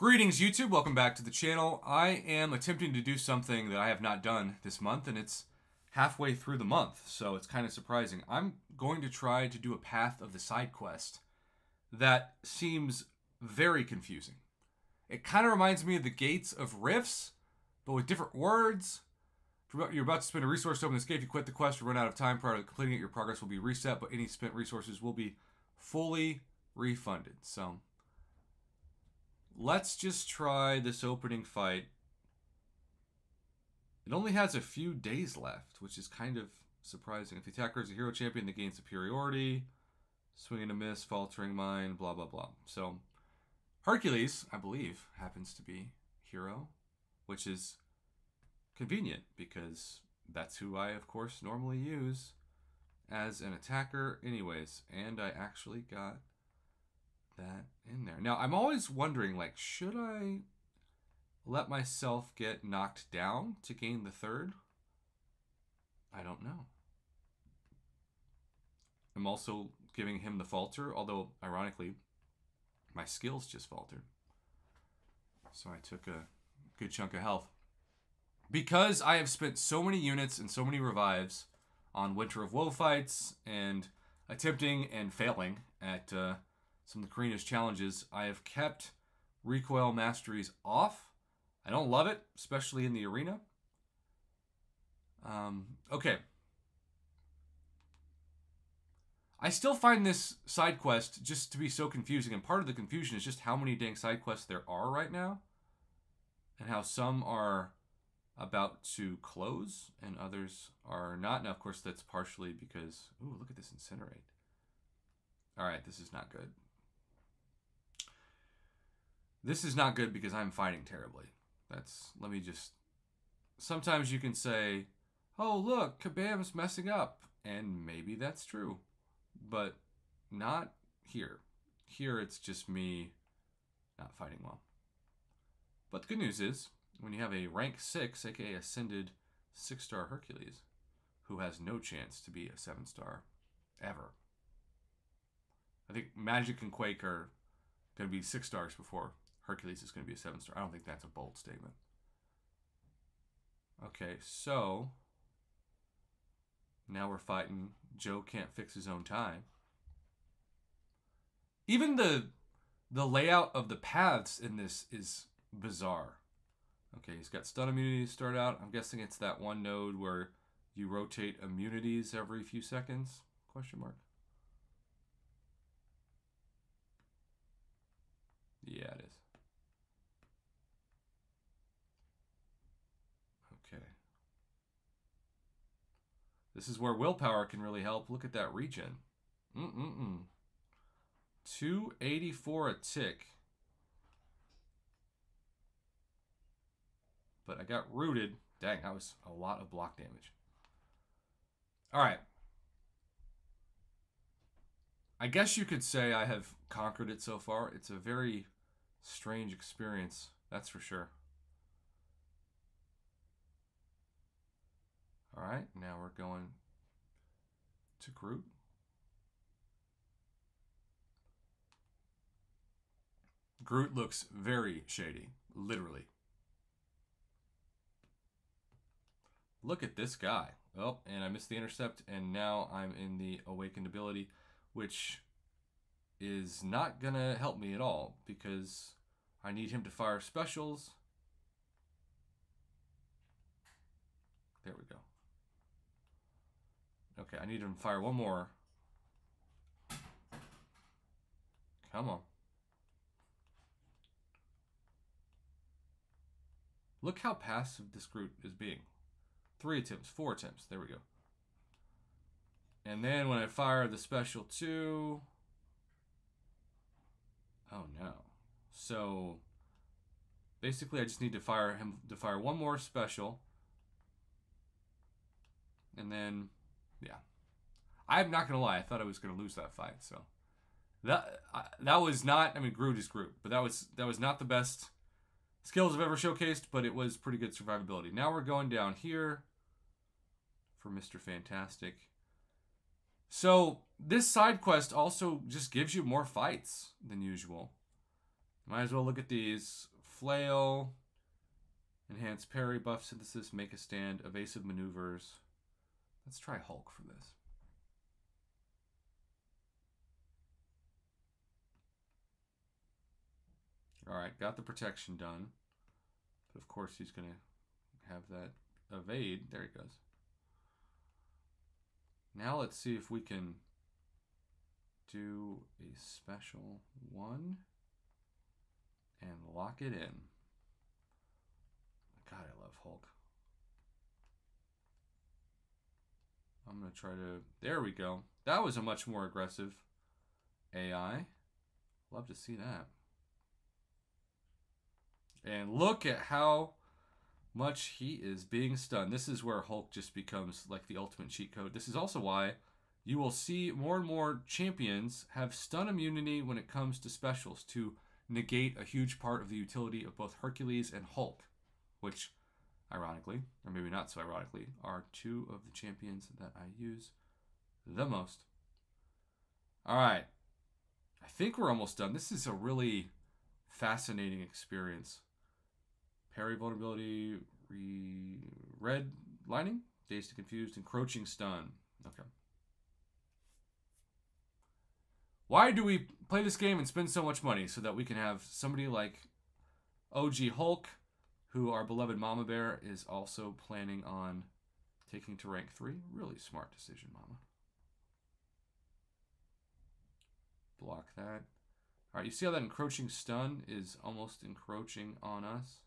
Greetings, YouTube. Welcome back to the channel. I am attempting to do something that I have not done this month, and it's halfway through the month, so it's kind of surprising. I'm going to try to do a Path of the Side quest that seems very confusing. It kind of reminds me of the Gates of Rifts, but with different words. You're about to spend a resource to open this gate. If you quit the quest or run out of time prior to completing it, your progress will be reset, but any spent resources will be fully refunded. So let's just try this opening fight. It only has a few days left, which is kind of surprising. If the attacker is a hero champion, they gain superiority. Swing and a miss, faltering mind, blah, blah, blah. So, Hercules, I believe, happens to be hero, which is convenient because that's who I, of course, normally use as an attacker, anyways. And I actually got that in there. Now, I'm always wondering, like, should I let myself get knocked down to gain the third? I don't know. I'm also giving him the falter, although, ironically, my skills just faltered. So I took a good chunk of health. Because I have spent so many units and so many revives on Winter of Woe fights and attempting and failing at uh, some of the Carina's challenges, I have kept recoil masteries off. I don't love it, especially in the arena. Um, okay. I still find this side quest just to be so confusing, and part of the confusion is just how many dang side quests there are right now, and how some are about to close and others are not. Now, of course, that's partially because, ooh, look at this incinerate. All right, this is not good. This is not good because I'm fighting terribly. That's, let me just, sometimes you can say, oh, look, Kabam's messing up. And maybe that's true, but not here. Here it's just me not fighting well. But the good news is, when you have a rank 6, aka Ascended 6 star Hercules, who has no chance to be a 7 star ever. I think Magic and Quake are going to be 6 stars before Hercules is going to be a seven star. I don't think that's a bold statement. Okay, so now we're fighting. Joe can't fix his own time. Even the the layout of the paths in this is bizarre. Okay, he's got stun immunity to start out. I'm guessing it's that one node where you rotate immunities every few seconds? Question mark. Yeah, it is. This is where willpower can really help. Look at that regen. Mm-mm-mm. 284 a tick. But I got rooted. Dang, that was a lot of block damage. All right. I guess you could say I have conquered it so far. It's a very strange experience, that's for sure. All right, now we're going to Groot. Groot looks very shady, literally. Look at this guy. Oh, and I missed the intercept, and now I'm in the awakened ability, which is not going to help me at all because I need him to fire specials. There we go. Okay, I need to fire one more. Come on. Look how passive this group is being. Three attempts, four attempts. There we go. And then when I fire the special two... Oh no. So basically I just need to fire him to fire one more special. And then yeah. I'm not gonna lie. I thought I was gonna lose that fight. So that that was not. I mean, Groot is Groot, but that was that was not the best skills I've ever showcased. But it was pretty good survivability. Now we're going down here for Mr. Fantastic. So this side quest also just gives you more fights than usual. Might as well look at these. Flail, enhanced parry, buff synthesis, make a stand, evasive maneuvers. Let's try Hulk for this. Alright, got the protection done. But of course he's going to have that evade. There he goes. Now let's see if we can do a special one and lock it in. God, I love Hulk. I'm going to try to... There we go. That was a much more aggressive AI. Love to see that. And look at how much he is being stunned. This is where Hulk just becomes like the ultimate cheat code. This is also why you will see more and more champions have stun immunity when it comes to specials to negate a huge part of the utility of both Hercules and Hulk, which, ironically, or maybe not so ironically, are two of the champions that I use the most. All right. I think we're almost done. This is a really fascinating experience. Parry vulnerability, re red lining, dazed to confused, encroaching stun. Okay. Why do we play this game and spend so much money so that we can have somebody like OG Hulk, who our beloved Mama Bear is also planning on taking to rank three? Really smart decision, Mama. Block that. All right, you see how that encroaching stun is almost encroaching on us?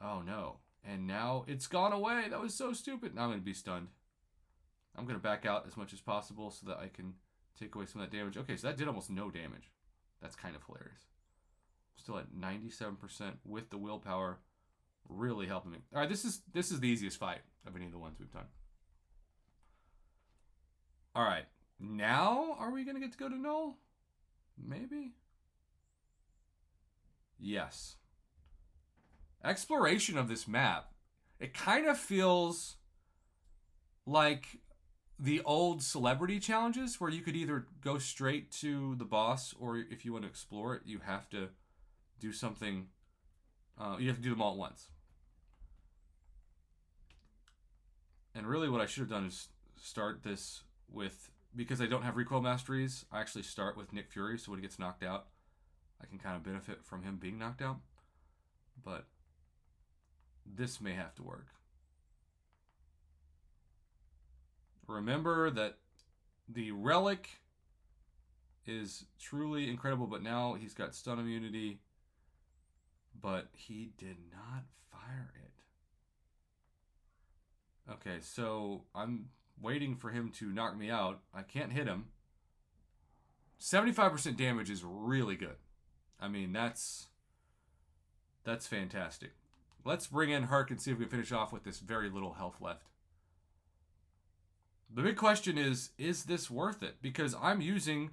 Oh no. And now it's gone away. That was so stupid. Now I'm going to be stunned. I'm going to back out as much as possible so that I can take away some of that damage. Okay, so that did almost no damage. That's kind of hilarious. Still at 97% with the willpower. Really helping me. All right, this is this is the easiest fight of any of the ones we've done. All right, now are we going to get to go to Null? Maybe? Yes exploration of this map, it kind of feels like the old celebrity challenges where you could either go straight to the boss or if you want to explore it, you have to do something. Uh, you have to do them all at once. And really, what I should have done is start this with because I don't have recoil masteries. I actually start with Nick Fury, so when he gets knocked out, I can kind of benefit from him being knocked out. But this may have to work. Remember that the relic is truly incredible, but now he's got stun immunity, but he did not fire it. Okay, so I'm waiting for him to knock me out. I can't hit him. 75% damage is really good. I mean, that's that's fantastic. Let's bring in Herc and see if we can finish off with this very little health left. The big question is, is this worth it? Because I'm using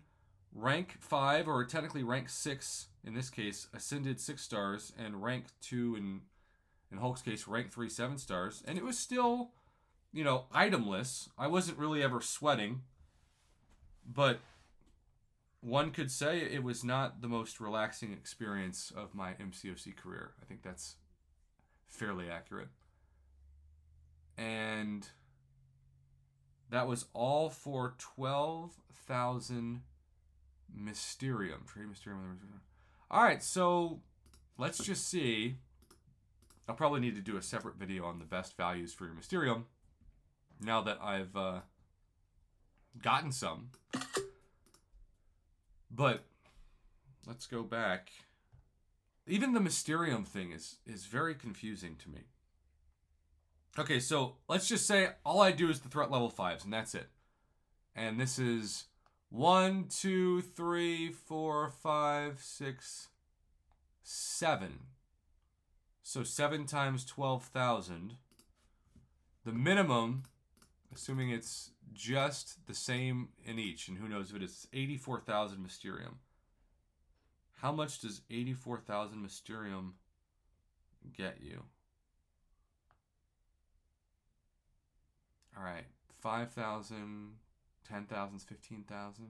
rank 5, or technically rank 6, in this case, Ascended 6 stars, and rank 2, in, in Hulk's case, rank 3, 7 stars, and it was still, you know, itemless. I wasn't really ever sweating, but one could say it was not the most relaxing experience of my MCOC career. I think that's fairly accurate. And that was all for 12,000 Mysterium. Trade Mysterium. All right, so let's just see. I'll probably need to do a separate video on the best values for your Mysterium now that I've uh, gotten some. But let's go back even the Mysterium thing is is very confusing to me. Okay, so let's just say all I do is the threat level fives, and that's it. And this is one, two, three, four, five, six, seven. So seven times twelve thousand. The minimum, assuming it's just the same in each, and who knows if it is eighty-four thousand Mysterium. How much does 84,000 Mysterium get you? All right, 5,000, 10,000, 15,000,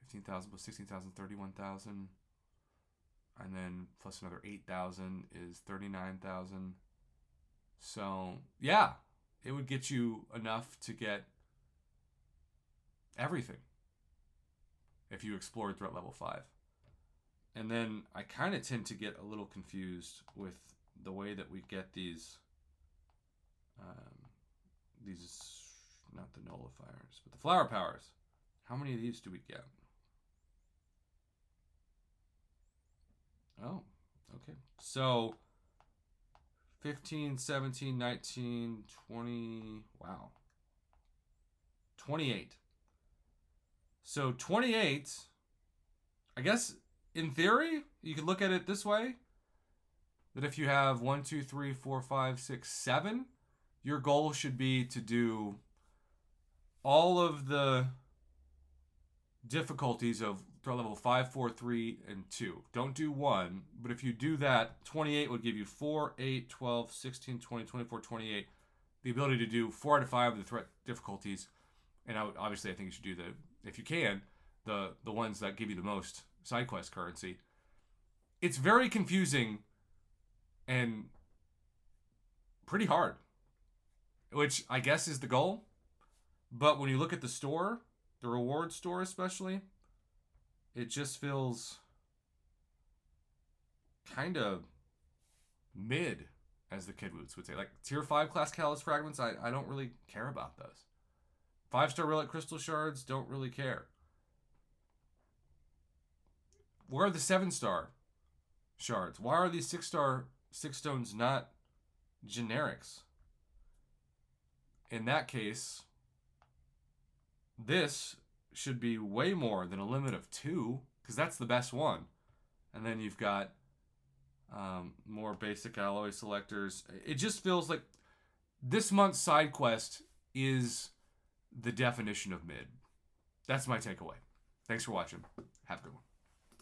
15,000 plus 16,000, 31,000. and then plus another 8,000 is 39,000. So, yeah, it would get you enough to get everything if you explored threat level 5. And then I kind of tend to get a little confused with the way that we get these um, these not the nullifiers, but the flower powers. How many of these do we get? Oh, okay. So 15, 17, 19, 20. Wow. 28. So 28, I guess in theory, you could look at it this way that if you have one, two, three, four, five, six, seven, your goal should be to do all of the difficulties of threat level 5, 4, 3, and 2. Don't do 1, but if you do that, 28 would give you 4, 8, 12, 16, 20, 24, 28. The ability to do 4 out of 5 of the threat difficulties. And I would, obviously, I think you should do the, if you can, the, the ones that give you the most side quest currency. It's very confusing and pretty hard, which I guess is the goal. But when you look at the store, the reward store especially, it just feels kind of mid, as the Kid would say. Like tier 5 class callus Fragments, I, I don't really care about those. 5 star Relic Crystal Shards, don't really care. Where are the 7 star shards? Why are these 6 star 6 stones not generics? In that case, this should be way more than a limit of two, because that's the best one. And then you've got um, more basic alloy selectors. It just feels like this month's side quest is the definition of mid. That's my takeaway. Thanks for watching. Have a good one.